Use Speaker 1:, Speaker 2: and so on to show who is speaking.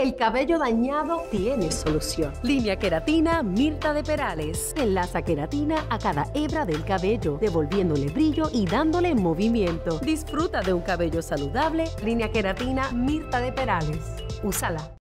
Speaker 1: El cabello dañado tiene solución.
Speaker 2: Línea queratina Mirta de Perales.
Speaker 1: Enlaza queratina a cada hebra del cabello, devolviéndole brillo y dándole movimiento.
Speaker 2: Disfruta de un cabello saludable.
Speaker 1: Línea queratina Mirta de Perales. Úsala.